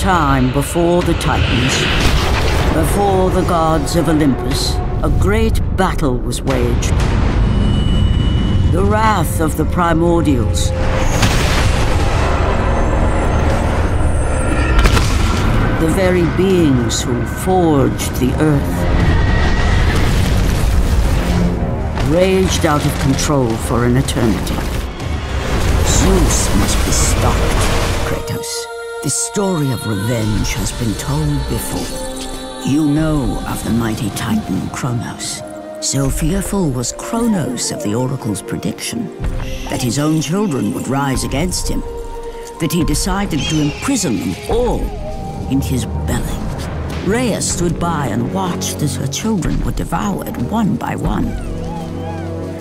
Time before the Titans, before the gods of Olympus, a great battle was waged. The wrath of the primordials. The very beings who forged the earth. Raged out of control for an eternity. Zeus must be stopped, The story of revenge has been told before. You know of the mighty titan Kronos. So fearful was Kronos of the Oracle's prediction that his own children would rise against him, that he decided to imprison them all in his belly. Rhea stood by and watched as her children were devoured one by one.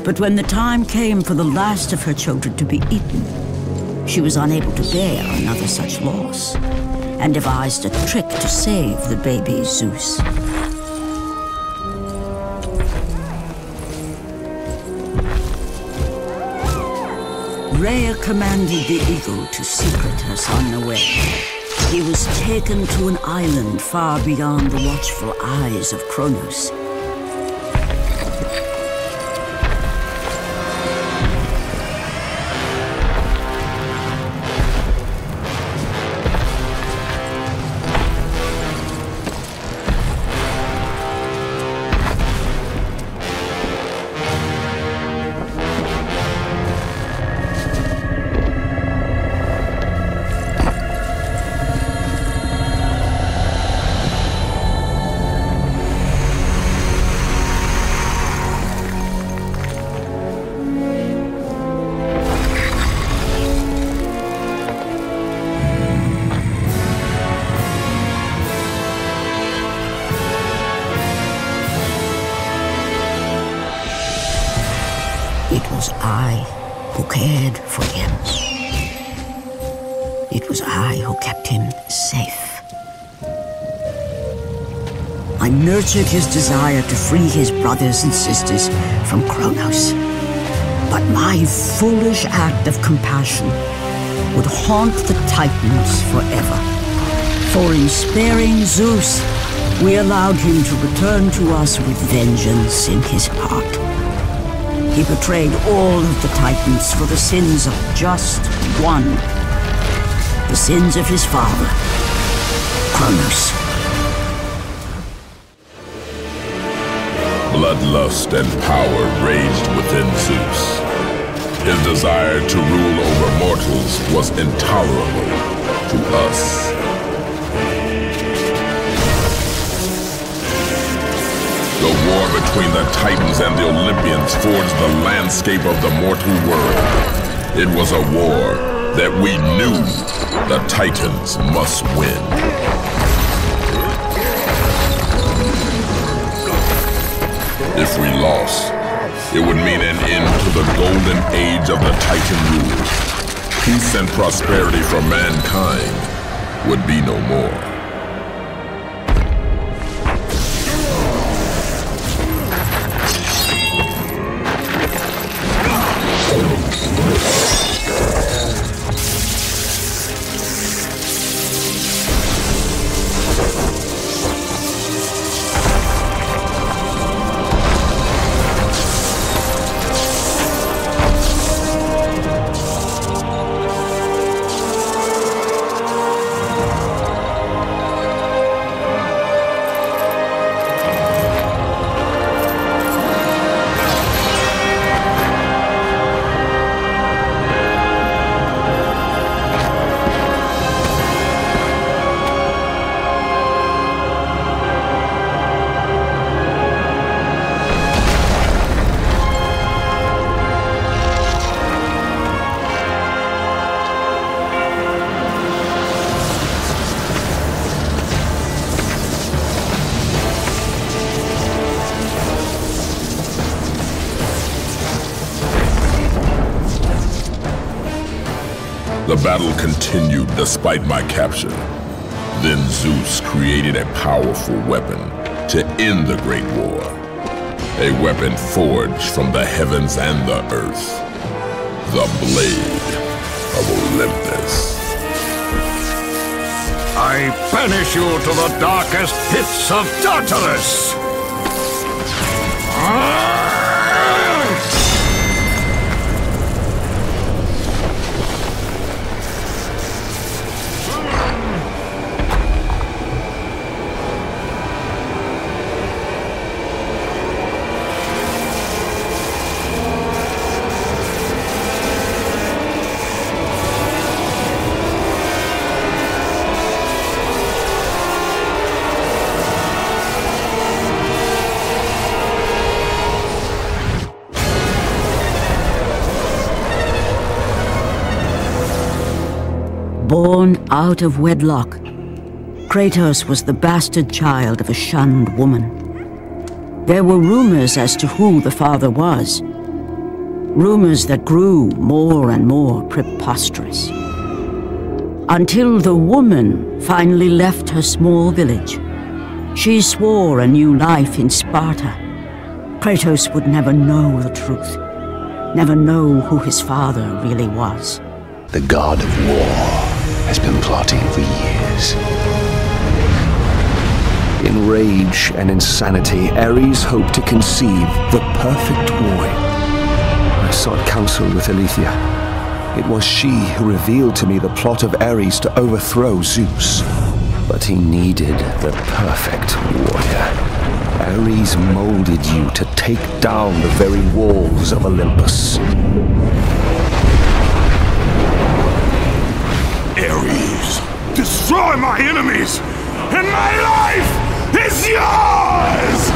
But when the time came for the last of her children to be eaten, she was unable to bear another such loss, and devised a trick to save the baby Zeus. Rhea commanded the eagle to secret her son away. He was taken to an island far beyond the watchful eyes of Kronos. Nurtured his desire to free his brothers and sisters from Kronos. But my foolish act of compassion would haunt the Titans forever. For in sparing Zeus, we allowed him to return to us with vengeance in his heart. He betrayed all of the Titans for the sins of just one. The sins of his father, Kronos. Bloodlust and power raged within Zeus. His desire to rule over mortals was intolerable to us. The war between the Titans and the Olympians forged the landscape of the mortal world. It was a war that we knew the Titans must win. If we lost, it would mean an end to the golden age of the Titan rule. Peace and prosperity for mankind would be no more. Battle continued despite my capture. Then Zeus created a powerful weapon to end the Great War. A weapon forged from the heavens and the earth. The Blade of Olympus. I banish you to the darkest pits of Tartarus! Born out of wedlock, Kratos was the bastard child of a shunned woman. There were rumors as to who the father was. Rumors that grew more and more preposterous. Until the woman finally left her small village. She swore a new life in Sparta. Kratos would never know the truth. Never know who his father really was. The god of war has been plotting for years. In rage and insanity, Ares hoped to conceive the perfect boy. I sought counsel with Eileithyia. It was she who revealed to me the plot of Ares to overthrow Zeus. But he needed the perfect warrior. Ares molded you to take down the very walls of Olympus. Ares, destroy my enemies, and my life is yours!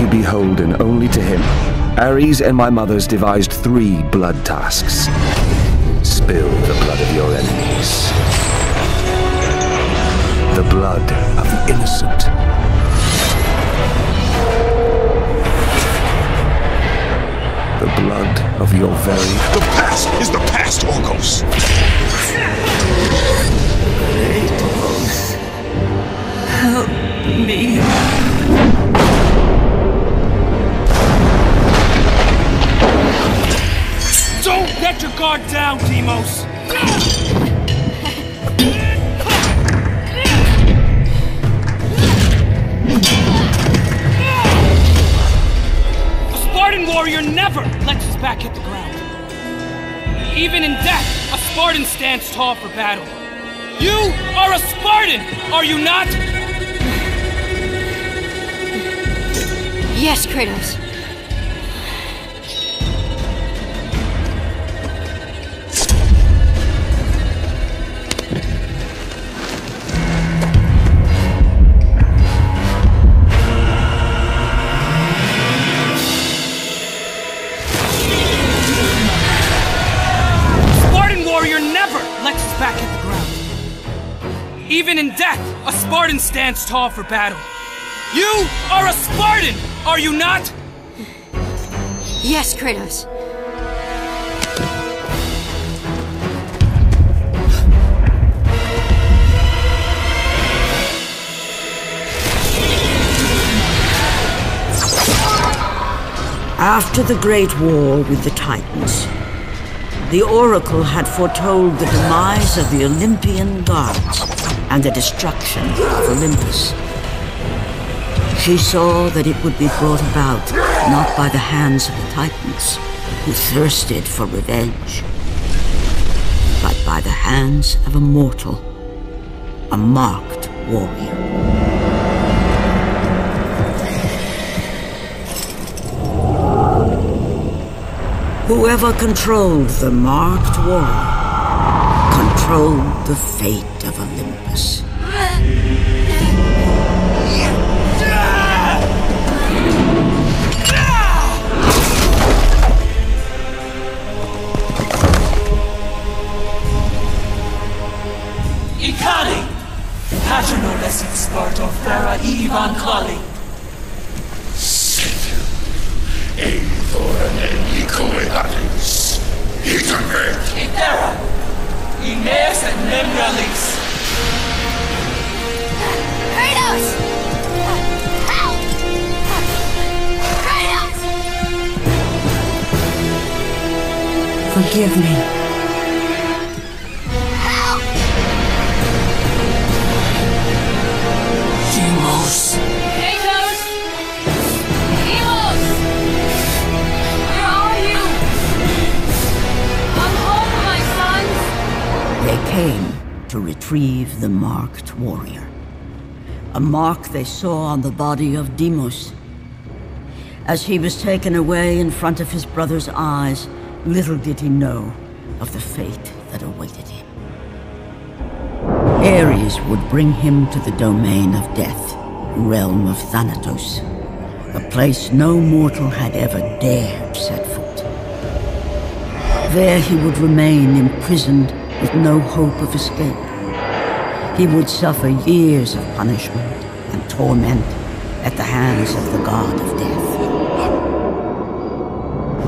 You beholden only to him. Ares and my mothers devised three blood tasks. Spill the blood of your enemies. The blood of the innocent. The blood of your very... The past is the past, Orkos! Me. Don't let your guard down, Deimos! A Spartan warrior never lets his back hit the ground. Even in death, a Spartan stands tall for battle. You are a Spartan, are you not? Yes, Kratos. Spartan warrior never lets back the ground. Even in death, a Spartan stands tall for battle. You are a Spartan, are you not? Yes, Kratos. After the Great War with the Titans, the Oracle had foretold the demise of the Olympian gods and the destruction of Olympus. She saw that it would be brought about not by the hands of the Titans, who thirsted for revenge, but by the hands of a mortal, a marked warrior. Whoever controlled the marked warrior controlled the fate of Olympus. Lesit Sparto Fera Ivan Kali! Itera! Ines and Membralis! Kratos! Help! Kratos! Forgive me. hijos. Where are you? Home, my sons! They came to retrieve the marked warrior. A mark they saw on the body of Deimos. As he was taken away in front of his brother's eyes, little did he know of the fate that awaited him. Ares would bring him to the domain of death realm of Thanatos, a place no mortal had ever dared set foot. There he would remain imprisoned with no hope of escape. He would suffer years of punishment and torment at the hands of the god of death.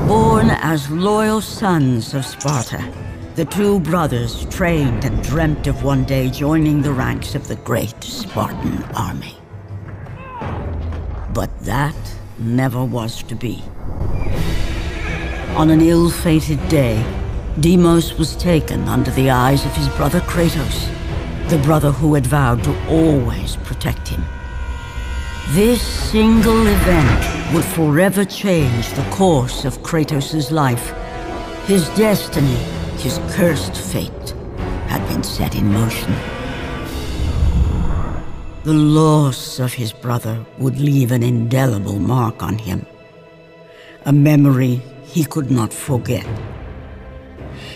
Born as loyal sons of Sparta, the two brothers trained and dreamt of one day joining the ranks of the great Spartan army. But that never was to be. On an ill-fated day, Deimos was taken under the eyes of his brother Kratos, the brother who had vowed to always protect him. This single event would forever change the course of Kratos' life. His destiny, his cursed fate, had been set in motion. The loss of his brother would leave an indelible mark on him. A memory he could not forget.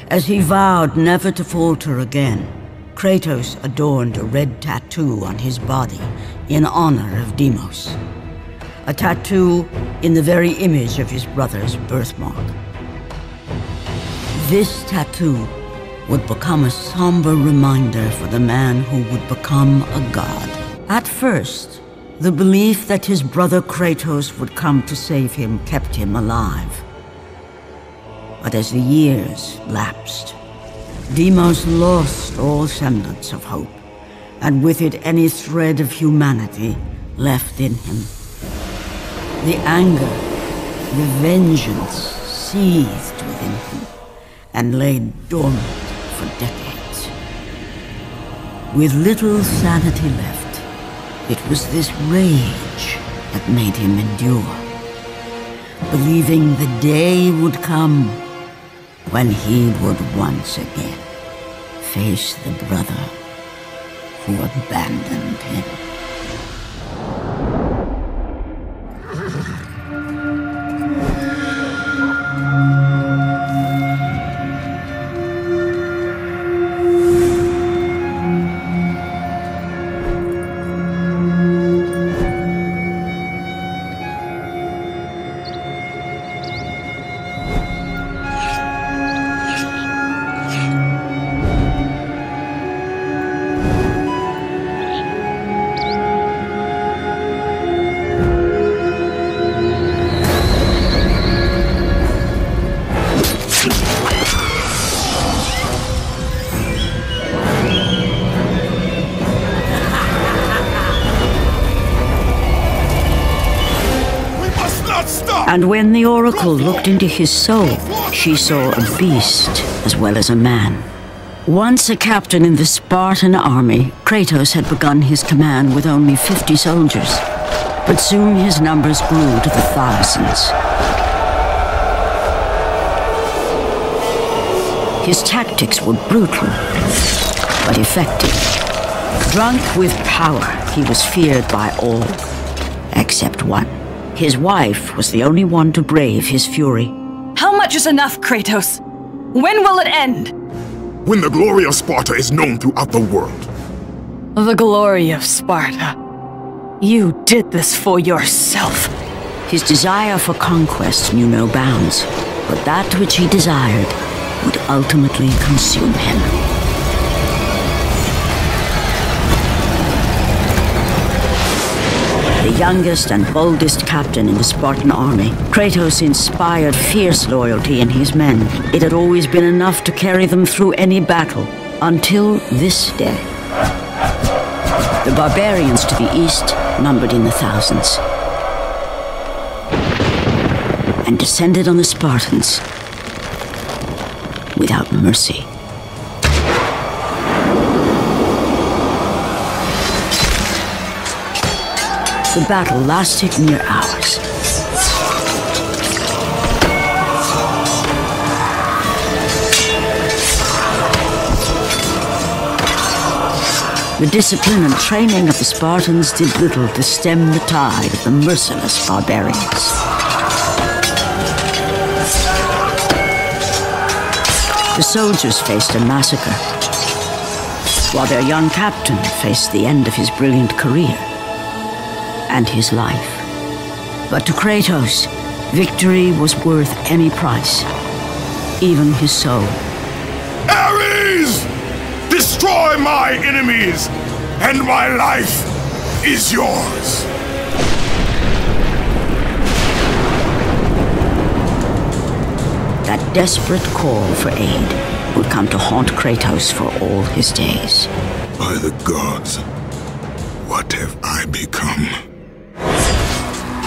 As he vowed never to falter again, Kratos adorned a red tattoo on his body in honor of Deimos. A tattoo in the very image of his brother's birthmark. This tattoo would become a somber reminder for the man who would become a god. At first, the belief that his brother Kratos would come to save him kept him alive. But as the years lapsed, Deimos lost all semblance of hope, and with it any thread of humanity left in him. The anger, the vengeance seethed within him and lay dormant for decades. With little sanity left, it was this rage that made him endure, believing the day would come when he would once again face the brother who abandoned him. And when the Oracle looked into his soul, she saw a beast as well as a man. Once a captain in the Spartan army, Kratos had begun his command with only 50 soldiers. But soon his numbers grew to the thousands. His tactics were brutal, but effective. Drunk with power, he was feared by all, except one. His wife was the only one to brave his fury. How much is enough, Kratos? When will it end? When the glory of Sparta is known throughout the world. The glory of Sparta. You did this for yourself. His desire for conquest knew no bounds, but that which he desired would ultimately consume him. The youngest and boldest captain in the Spartan army, Kratos inspired fierce loyalty in his men. It had always been enough to carry them through any battle, until this day. The barbarians to the east numbered in the thousands, and descended on the Spartans without mercy. The battle lasted near hours. The discipline and training of the Spartans did little to stem the tide of the merciless barbarians. The soldiers faced a massacre, while their young captain faced the end of his brilliant career and his life. But to Kratos, victory was worth any price, even his soul. Ares! Destroy my enemies, and my life is yours. That desperate call for aid would come to haunt Kratos for all his days. By the gods, what have I become?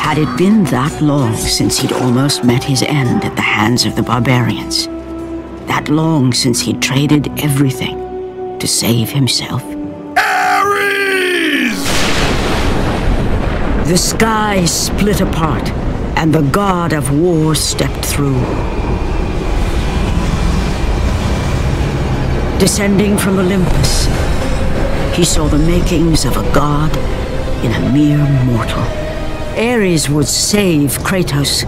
Had it been that long since he'd almost met his end at the hands of the barbarians? That long since he'd traded everything to save himself? Ares! The sky split apart, and the god of war stepped through. Descending from Olympus, he saw the makings of a god in a mere mortal. Ares would save Kratos.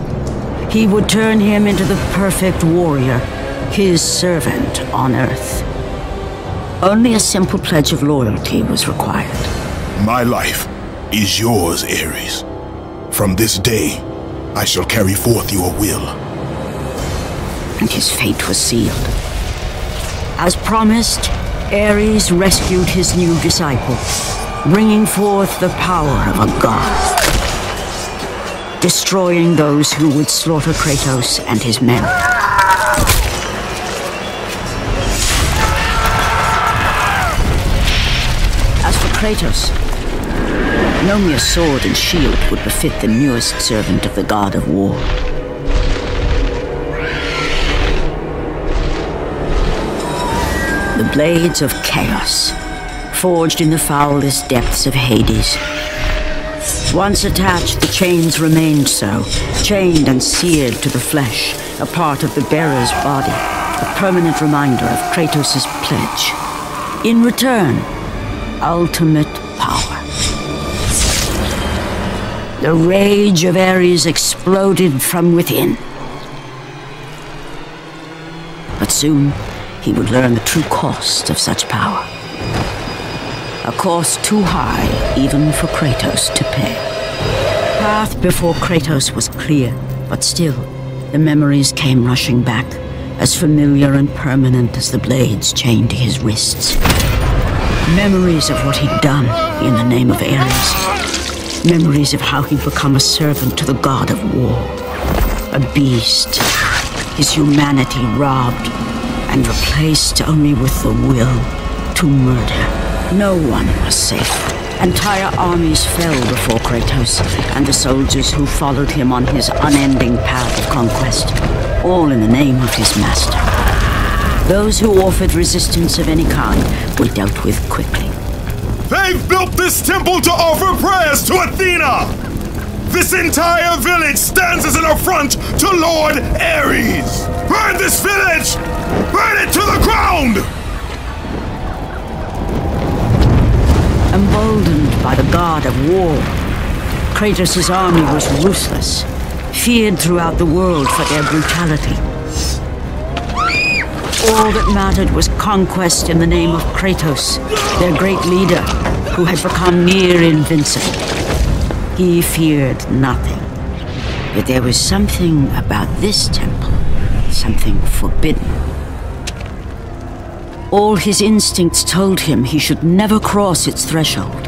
He would turn him into the perfect warrior, his servant on Earth. Only a simple pledge of loyalty was required. My life is yours, Ares. From this day, I shall carry forth your will. And his fate was sealed. As promised, Ares rescued his new disciple, bringing forth the power of a god. Destroying those who would slaughter Kratos and his men. As for Kratos, no mere sword and shield would befit the newest servant of the god of war. The blades of chaos, forged in the foulest depths of Hades. Once attached, the chains remained so, chained and seared to the flesh, a part of the bearer's body, a permanent reminder of Kratos' pledge. In return, ultimate power. The rage of Ares exploded from within. But soon, he would learn the true cost of such power. A cost too high even for Kratos to pay. The path before Kratos was clear, but still, the memories came rushing back, as familiar and permanent as the blades chained to his wrists. Memories of what he'd done in the name of Ares. Memories of how he'd become a servant to the god of war. A beast. His humanity robbed and replaced only with the will to murder. No one was safe. Entire armies fell before Kratos and the soldiers who followed him on his unending path of conquest, all in the name of his master. Those who offered resistance of any kind were dealt with quickly. They've built this temple to offer prayers to Athena! This entire village stands as an affront to Lord Ares! Burn this village! Burn it to the ground! By the god of war, Kratos' army was ruthless, feared throughout the world for their brutality. All that mattered was conquest in the name of Kratos, their great leader, who had become near invincible. He feared nothing. But there was something about this temple, something forbidden. All his instincts told him he should never cross its threshold.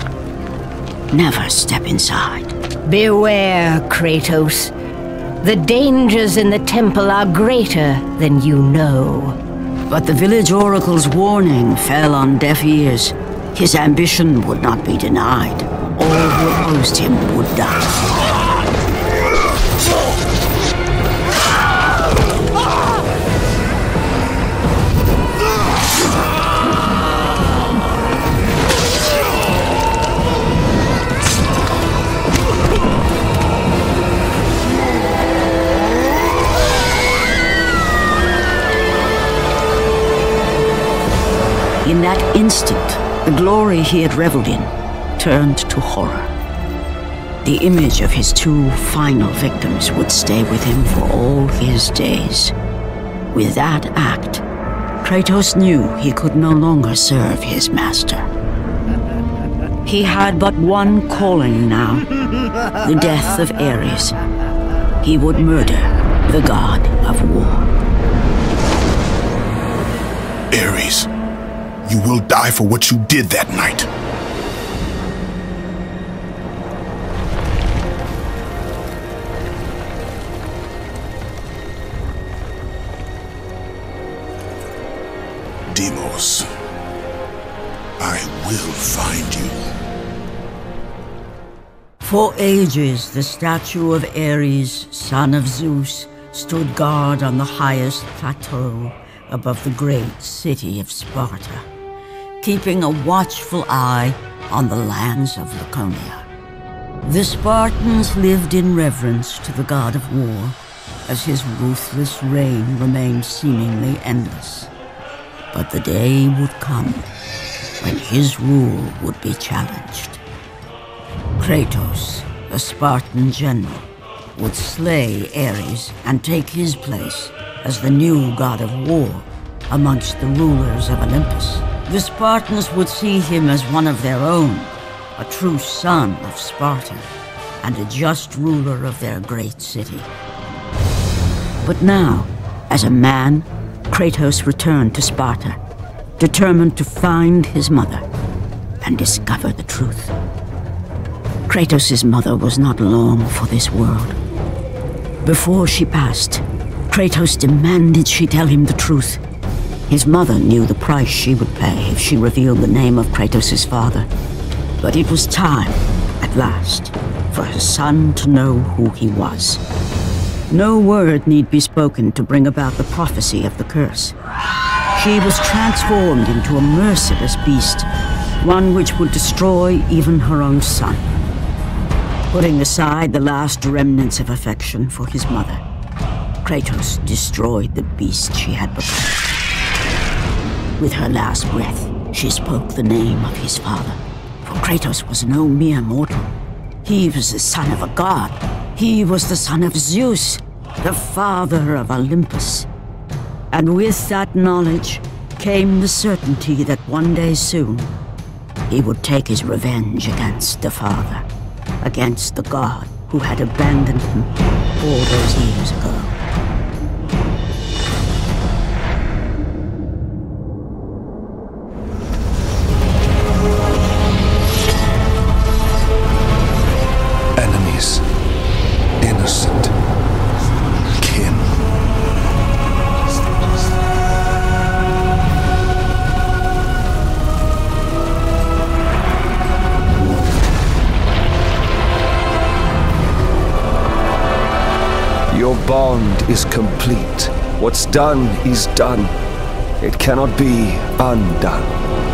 Never step inside. Beware, Kratos. The dangers in the temple are greater than you know. But the village oracle's warning fell on deaf ears. His ambition would not be denied. All who opposed him would die. In that instant, The glory he had reveled in turned to horror. The image of his two final victims would stay with him for all his days. With that act, Kratos knew he could no longer serve his master. He had but one calling now the death of Ares. He would murder the god of war. Ares, you will die for what you did that night. Deimos, I will find you. For ages, the statue of Ares, son of Zeus, stood guard on the highest plateau above the great city of Sparta, keeping a watchful eye on the lands of Laconia. The Spartans lived in reverence to the god of war, as his ruthless reign remained seemingly endless. But the day would come when his rule would be challenged. Kratos, a Spartan general, would slay Ares and take his place as the new god of war amongst the rulers of Olympus. The Spartans would see him as one of their own, a true son of Sparta, and a just ruler of their great city. But now, as a man, Kratos returned to Sparta, determined to find his mother and discover the truth. Kratos' mother was not long for this world. Before she passed, Kratos demanded she tell him the truth. His mother knew the price she would pay if she revealed the name of Kratos' father. But it was time, at last, for her son to know who he was. No word need be spoken to bring about the prophecy of the curse. She was transformed into a merciless beast, one which would destroy even her own son. Putting aside the last remnants of affection for his mother, Kratos destroyed the beast she had become. With her last breath, she spoke the name of his father. For Kratos was no mere mortal. He was the son of a god. He was the son of Zeus, the father of Olympus. And with that knowledge came the certainty that one day soon he would take his revenge against the father, against the god who had abandoned him all those years ago. Bond is complete. What's done is done. It cannot be undone.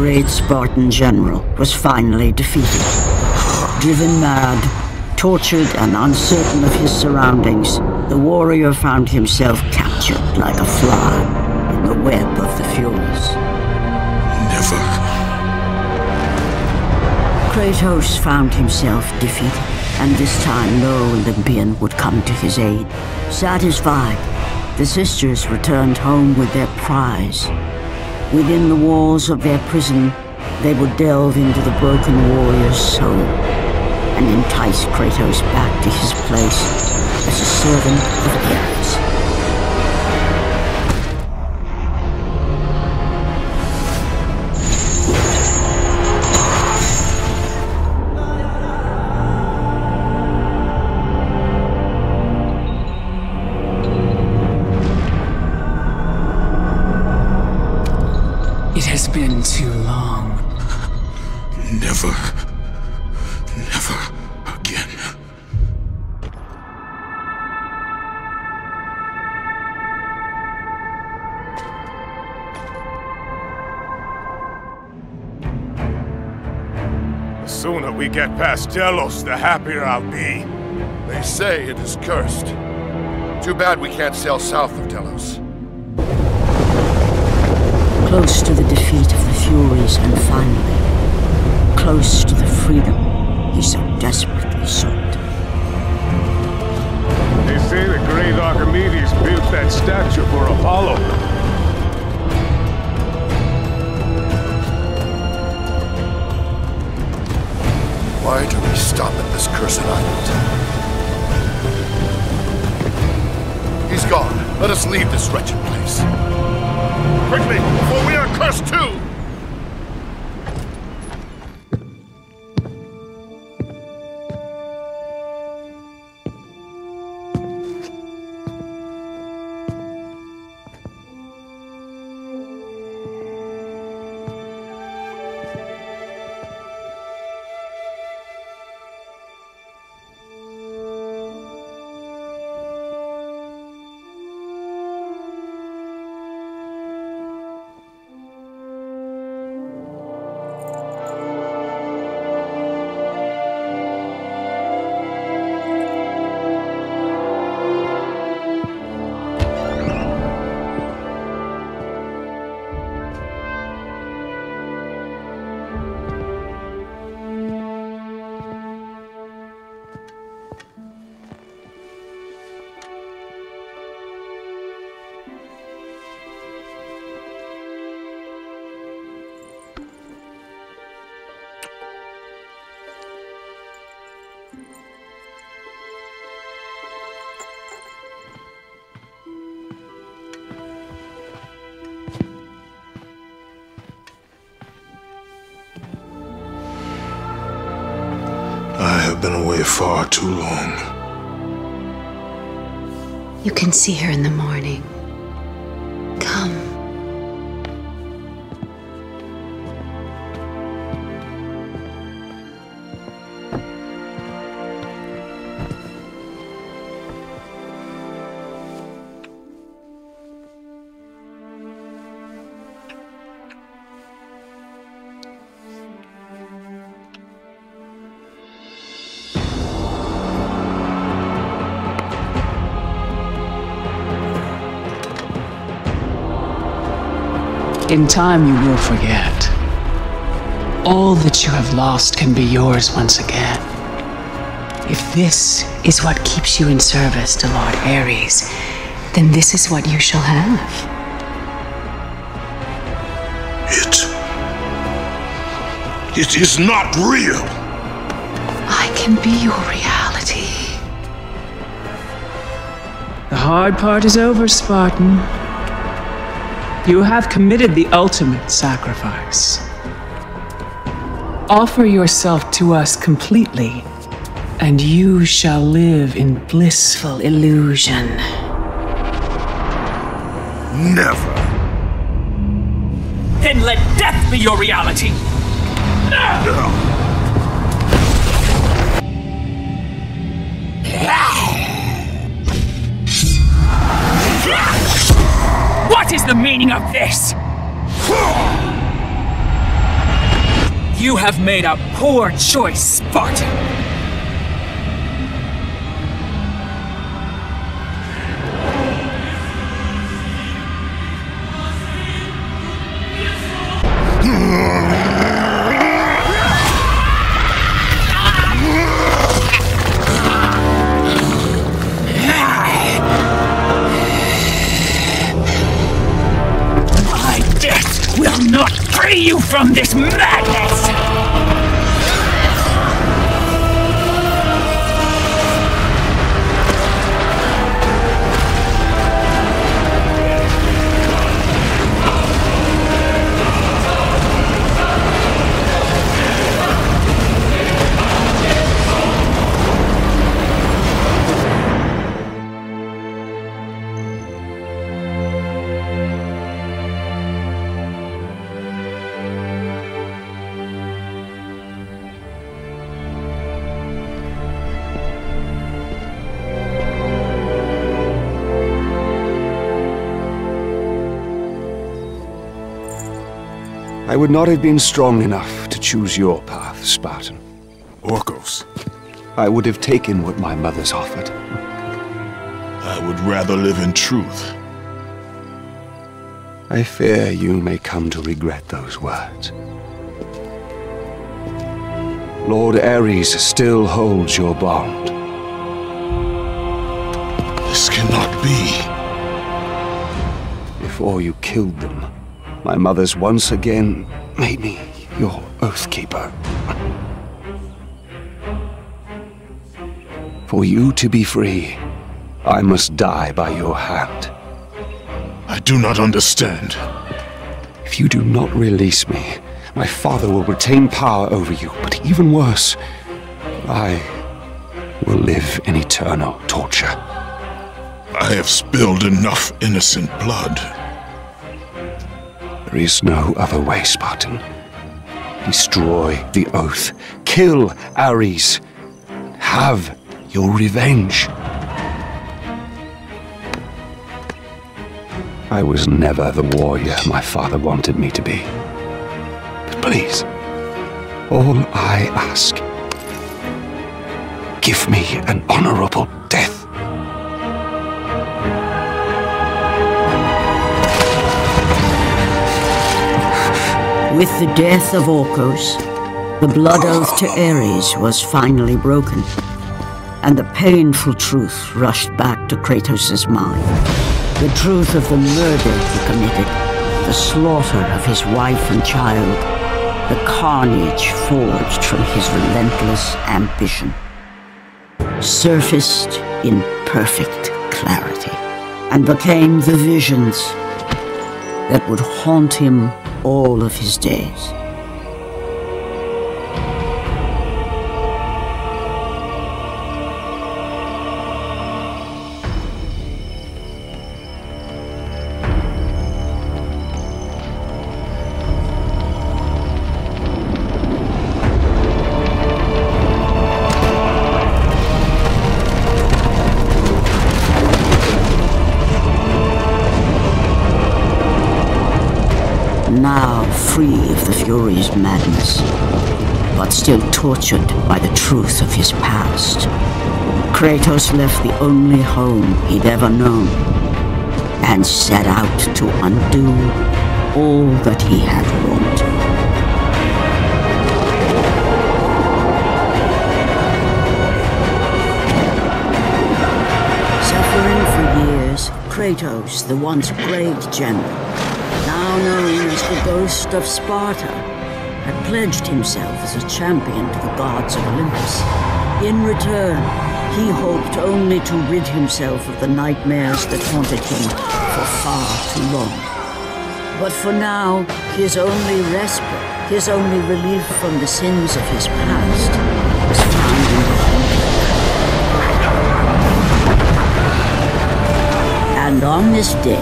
Great Spartan general, was finally defeated. Driven mad, tortured and uncertain of his surroundings, the warrior found himself captured like a fly in the web of the Furies. Never. Kratos found himself defeated, and this time no Olympian would come to his aid. Satisfied, the sisters returned home with their prize. Within the walls of their prison, they would delve into the broken warrior's soul and entice Kratos back to his place as a servant of Ares. Sooner we get past Delos, the happier I'll be. They say it is cursed. Too bad we can't sail south of Delos. Close to the defeat of the Furies and finally, close to the freedom he so desperately sought. They say the great Archimedes built that statue for Apollo. Why do we stop at this cursed island? He's gone. Let us leave this wretched place. Quickly, before we are cursed too! Away far too long. You can see her in the morning. Time, you will forget. All that you have lost can be yours once again. If this is what keeps you in service to Lord Ares, then this is what you shall have. It. It is not real. I can be your reality. The hard part is over, Spartan. You have committed the ultimate sacrifice. Offer yourself to us completely, and you shall live in blissful illusion. Never. Then let death be your reality! Ah! What is the meaning of this? You have made a poor choice, Spartan. From this madness! Would not have been strong enough to choose your path, Spartan. Orkos. I would have taken what my mother's offered. I would rather live in truth. I fear you may come to regret those words. Lord Ares still holds your bond. This cannot be. Before you killed them, my mother's once again made me your Oathkeeper. For you to be free, I must die by your hand. I do not understand. If you do not release me, my father will retain power over you, but even worse, I will live in eternal torture. I have spilled enough innocent blood. There is no other way, Spartan. Destroy the Oath. Kill Ares. Have your revenge. I was never the warrior my father wanted me to be. But please, all I ask, give me an honorable With the death of Orkos, the blood oath to Ares was finally broken, and the painful truth rushed back to Kratos' mind. The truth of the murder he committed, the slaughter of his wife and child, the carnage forged from his relentless ambition, surfaced in perfect clarity, and became the visions that would haunt him all of his days. Fury's madness, but still tortured by the truth of his past. Kratos left the only home he'd ever known and set out to undo all that he had wrought. Suffering for years, Kratos, the once great general, now known as the Ghost of Sparta, had pledged himself as a champion to the gods of Olympus. In return, he hoped only to rid himself of the nightmares that haunted him for far too long. But for now, his only respite, his only relief from the sins of his past, was found in the And on this day,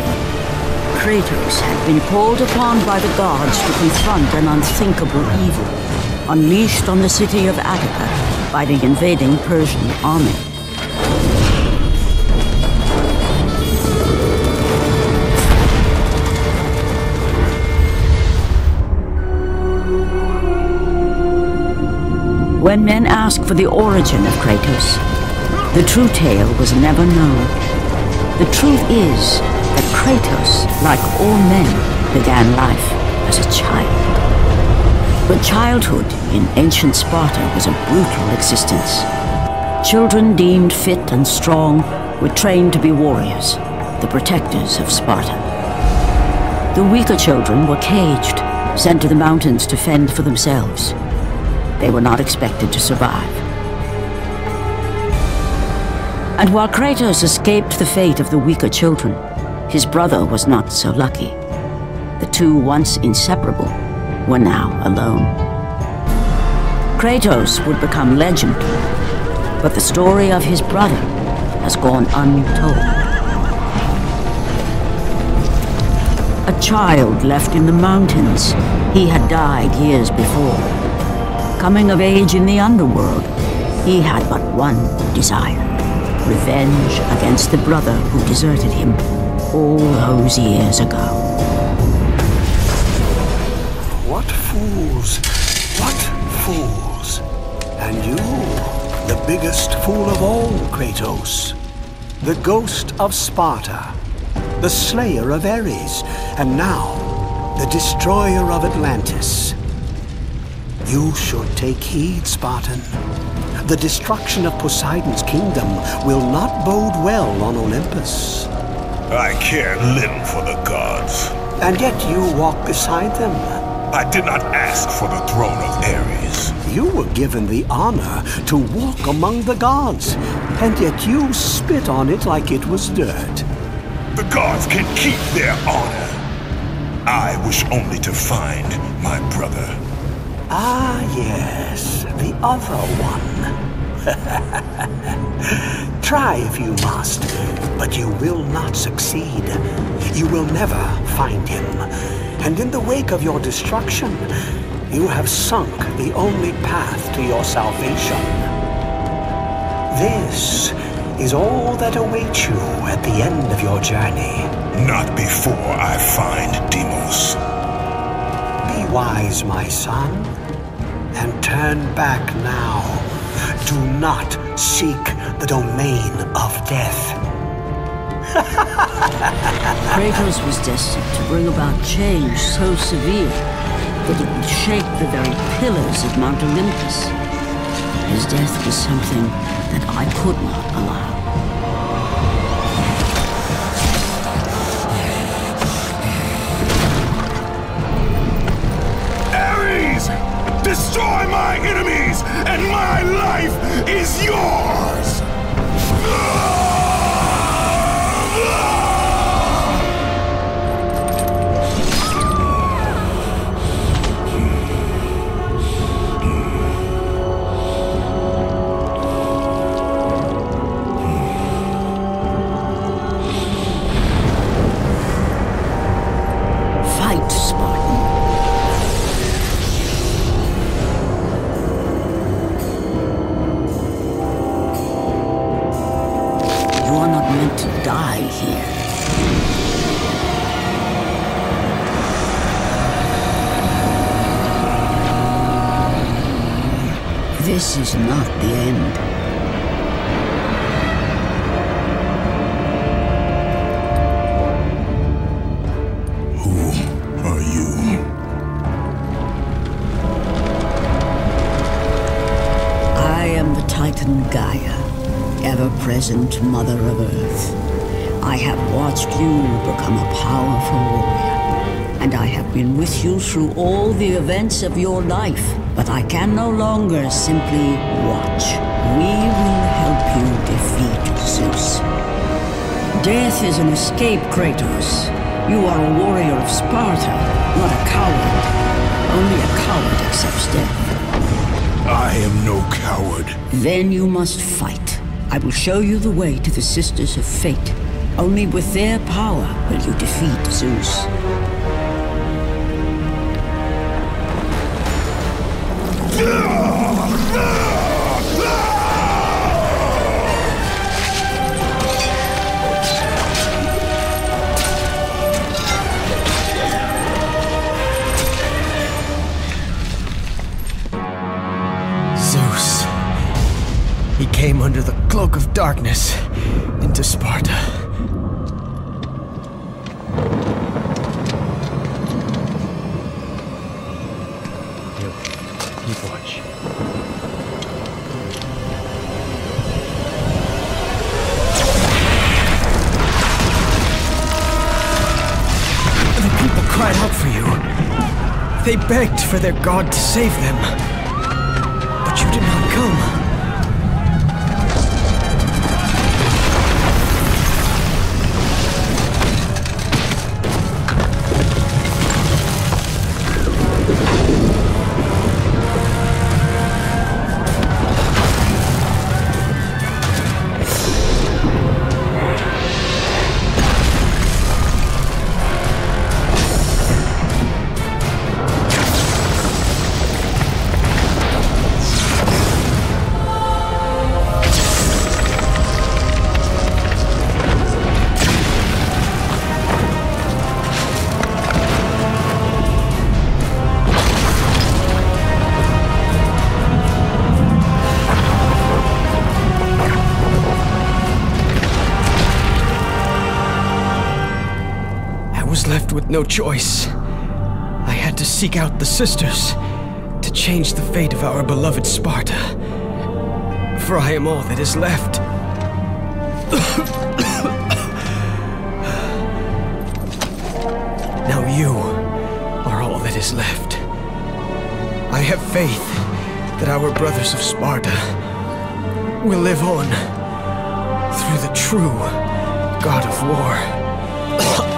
Kratos had been called upon by the gods to confront an unthinkable evil, unleashed on the city of Attica by the invading Persian army. When men ask for the origin of Kratos, the true tale was never known. The truth is Kratos, like all men, began life as a child. But childhood in ancient Sparta was a brutal existence. Children deemed fit and strong were trained to be warriors, the protectors of Sparta. The weaker children were caged, sent to the mountains to fend for themselves. They were not expected to survive. And while Kratos escaped the fate of the weaker children, his brother was not so lucky. The two once inseparable were now alone. Kratos would become legend, but the story of his brother has gone untold. A child left in the mountains, he had died years before. Coming of age in the underworld, he had but one desire revenge against the brother who deserted him all those years ago. What fools! What fools! And you, the biggest fool of all, Kratos. The ghost of Sparta, the slayer of Ares, and now the destroyer of Atlantis. You should take heed, Spartan. The destruction of Poseidon's kingdom will not bode well on Olympus. I care little for the gods. And yet you walk beside them. I did not ask for the throne of Ares. You were given the honor to walk among the gods, and yet you spit on it like it was dirt. The gods can keep their honor. I wish only to find my brother. Ah, yes, the other one. Try if you must, but you will not succeed. You will never find him. And in the wake of your destruction, you have sunk the only path to your salvation. This is all that awaits you at the end of your journey. Not before I find Deimos. Be wise, my son, and turn back now. Do not seek the domain of death. Kratos was destined to bring about change so severe that it would shake the very pillars of Mount Olympus. His death was something that I could not allow. Destroy my enemies, and my life is yours! This is not the end. Who are you? I am the Titan Gaia, ever present Mother of Earth. I have watched you become a powerful warrior, and I have been with you through all the events of your life. But I can no longer simply watch. We will help you defeat Zeus. Death is an escape, Kratos. You are a warrior of Sparta, not a coward. Only a coward accepts death. I am no coward. Then you must fight. I will show you the way to the Sisters of Fate. Only with their power will you defeat Zeus. Darkness into Sparta. Keep watch. The people cried out for you. They begged for their god to save them. But you did not come. No choice. I had to seek out the sisters to change the fate of our beloved Sparta. For I am all that is left. now you are all that is left. I have faith that our brothers of Sparta will live on through the true God of War.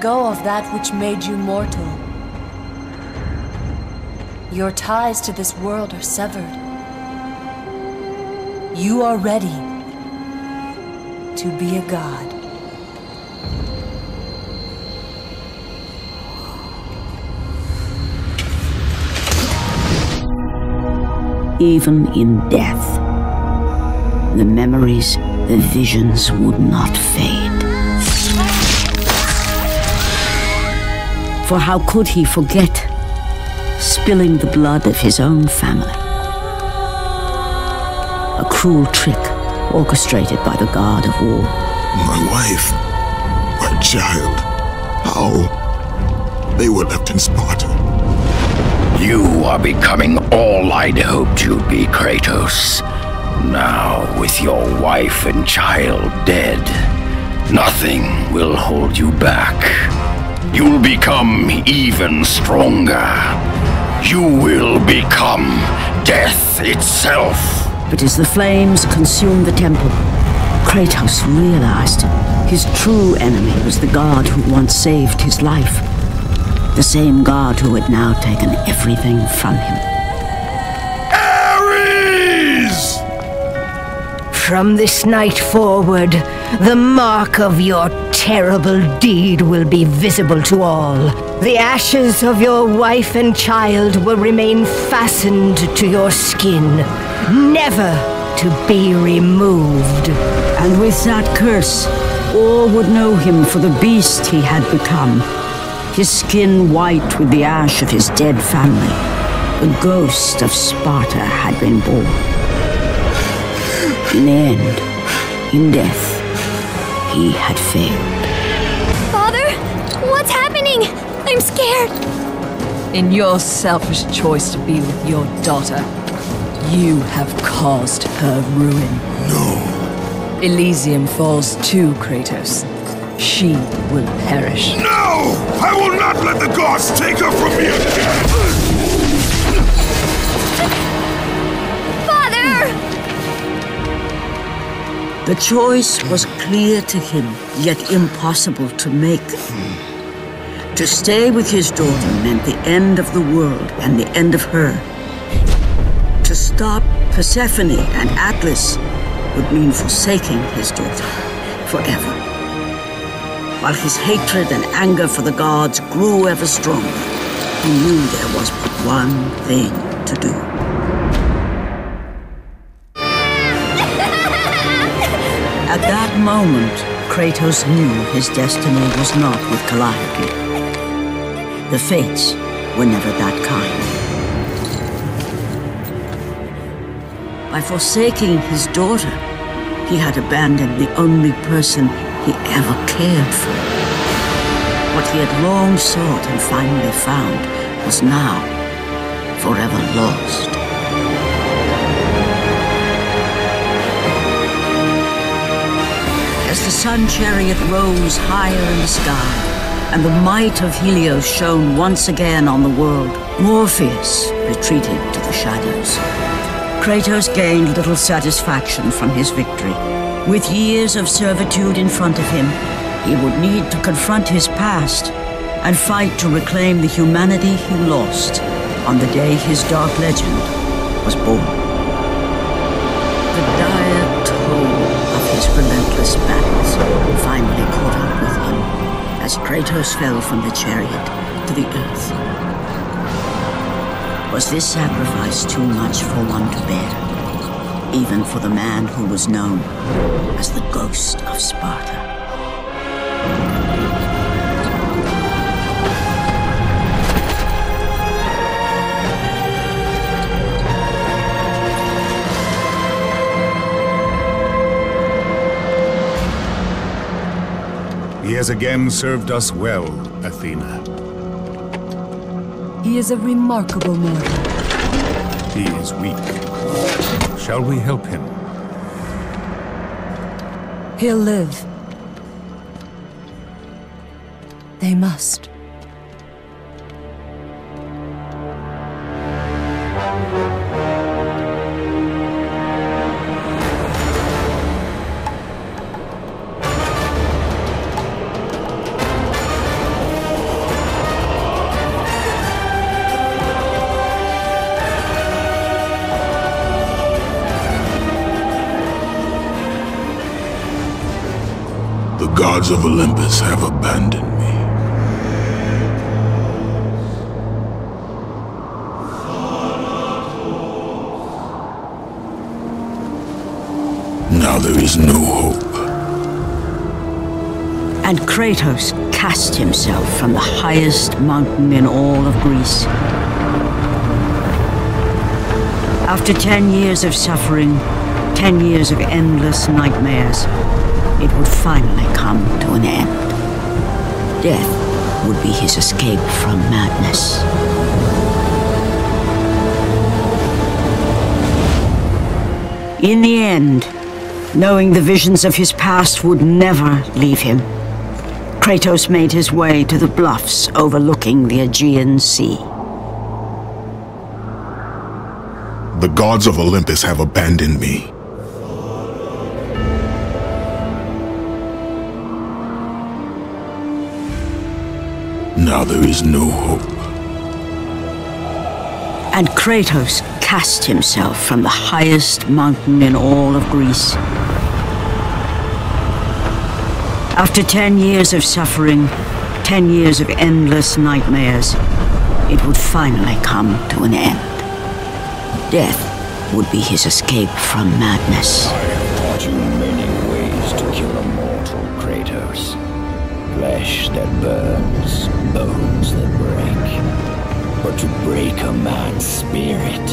go of that which made you mortal. Your ties to this world are severed. You are ready to be a god. Even in death, the memories, the visions would not fade. For how could he forget spilling the blood of his own family? A cruel trick orchestrated by the god of war. My wife, my child, how? They were left in Sparta. You are becoming all I'd hoped you'd be, Kratos. Now, with your wife and child dead, nothing will hold you back. You'll become even stronger. You will become death itself. But as the flames consumed the temple, Kratos realized his true enemy was the god who once saved his life. The same god who had now taken everything from him. Ares! From this night forward, the mark of your terrible deed will be visible to all. The ashes of your wife and child will remain fastened to your skin, never to be removed. And with that curse, all would know him for the beast he had become. His skin white with the ash of his dead family. The ghost of Sparta had been born. In the end, in death, he had failed. Father, what's happening? I'm scared. In your selfish choice to be with your daughter, you have caused her ruin. No. Elysium falls too, Kratos. She will perish. No! I will not let the gods take her from me again! The choice was clear to him, yet impossible to make. To stay with his daughter meant the end of the world and the end of her. To stop Persephone and Atlas would mean forsaking his daughter forever. While his hatred and anger for the gods grew ever stronger, he knew there was but one thing to do. Moment, Kratos knew his destiny was not with Calliope. The fates were never that kind. By forsaking his daughter, he had abandoned the only person he ever cared for. What he had long sought and finally found was now forever lost. As the sun chariot rose higher in the sky, and the might of Helios shone once again on the world, Morpheus retreated to the shadows. Kratos gained little satisfaction from his victory. With years of servitude in front of him, he would need to confront his past and fight to reclaim the humanity he lost on the day his dark legend was born. Battles finally caught up with him as Kratos fell from the chariot to the earth. Was this sacrifice too much for one to bear, even for the man who was known as the Ghost of Sparta? Has again served us well, Athena. He is a remarkable mortal. He is weak. Shall we help him? He'll live. They must. Gods of Olympus have abandoned me. Now there is no hope. And Kratos cast himself from the highest mountain in all of Greece. After ten years of suffering, ten years of endless nightmares, it would finally come to an end. Death would be his escape from madness. In the end, knowing the visions of his past would never leave him, Kratos made his way to the bluffs overlooking the Aegean Sea. The gods of Olympus have abandoned me. Now there is no hope. And Kratos cast himself from the highest mountain in all of Greece. After ten years of suffering, ten years of endless nightmares, it would finally come to an end. Death would be his escape from madness. I have taught you many ways to kill a mortal, Kratos. Flesh that burns, bones that break. But to break a man's spirit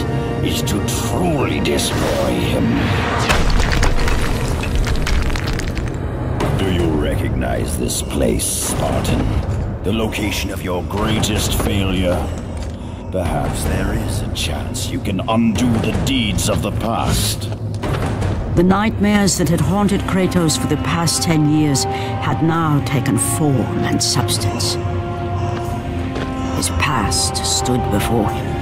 is to truly destroy him. Do you recognize this place, Spartan? The location of your greatest failure? Perhaps there is a chance you can undo the deeds of the past. The nightmares that had haunted Kratos for the past ten years had now taken form and substance. His past stood before him.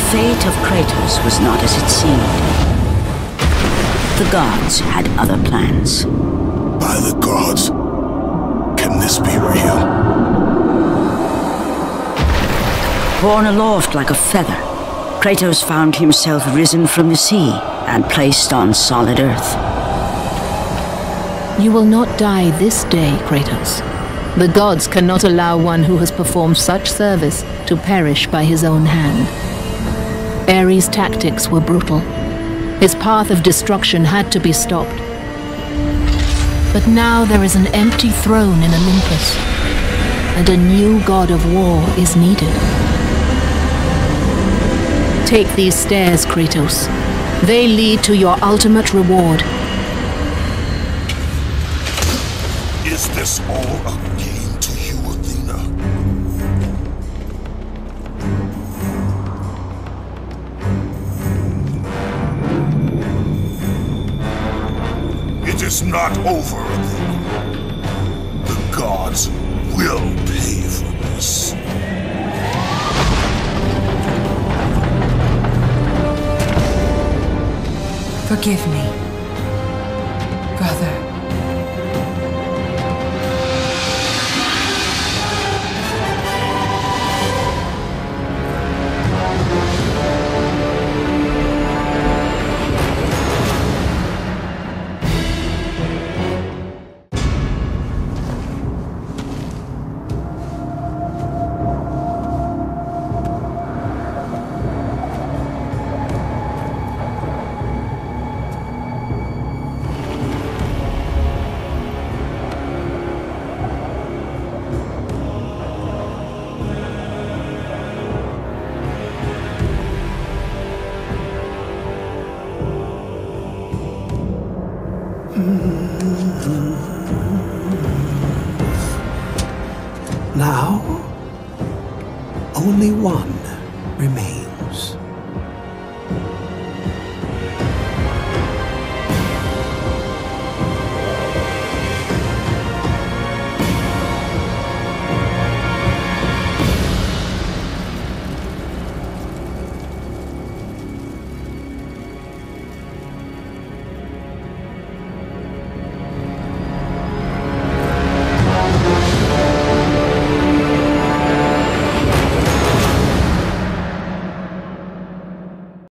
The fate of Kratos was not as it seemed. The gods had other plans. By the gods, can this be real? Borne aloft like a feather, Kratos found himself risen from the sea and placed on solid earth. You will not die this day, Kratos. The gods cannot allow one who has performed such service to perish by his own hand. Ares' tactics were brutal. His path of destruction had to be stopped. But now there is an empty throne in Olympus, and a new god of war is needed. Take these stairs, Kratos. They lead to your ultimate reward. Is this all is not over. The gods will pay for this. Forgive me, brother.